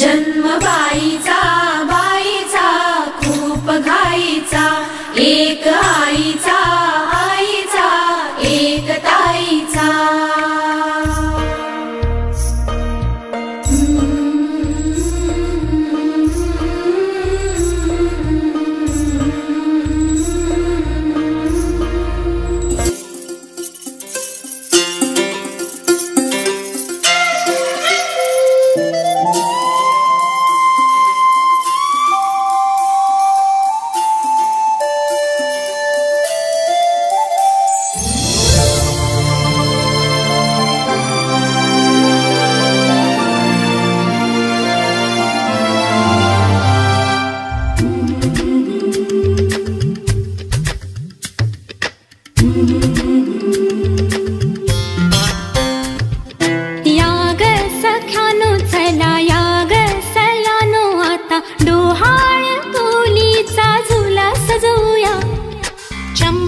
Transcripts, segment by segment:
जन्म jump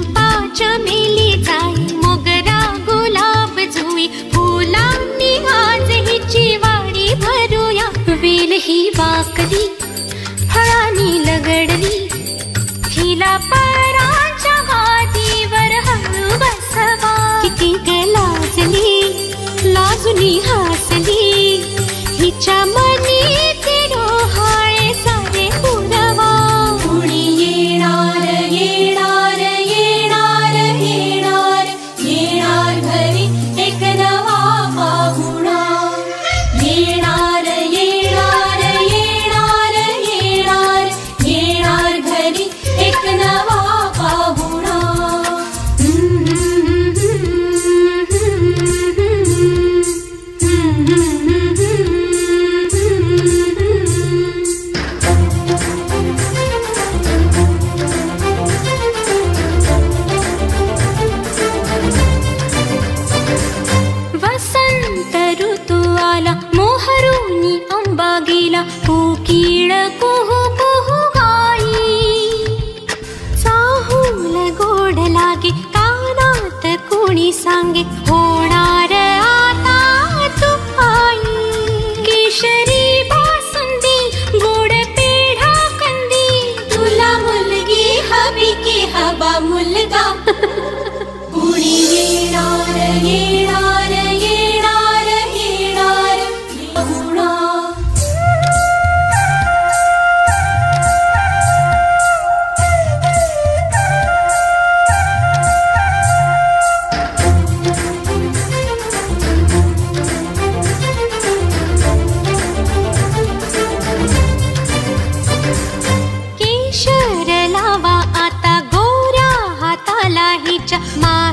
ಋತು ಆಲ ಮೋಹರು ನೀ ಅಂಬಾಗಿಲ ಕೋಕೀಳ ಕುಹು ಕುಹು ಗಾಳಿ ಸಾಹೂಲ ಗೋಡಲಾಗೆ ಕಾನಾತ ಕುಣಿ ಸಾಂಗೆ ಹೋಣಾರ ಆತಾ ತುಪ್ಪಾಯಿ ಕೇಶರಿ ಬಾಸುಂದಿ ಗೋಡ ಪೇಢ ಕಂದಿ ತುಲಾ ಮುಲ್ಗಿ ಹಬಿ ಹಬಾ ಮುಲ್ಗ ಕುಣಿಯೇ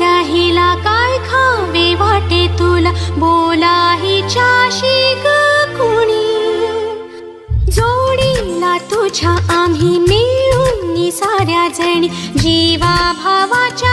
राहिला काय खावे वाटे तुला बोला चाशी कुणी जोडीला तुझ्या आम्ही मिळून साऱ्या जणी जीवा भावाच्या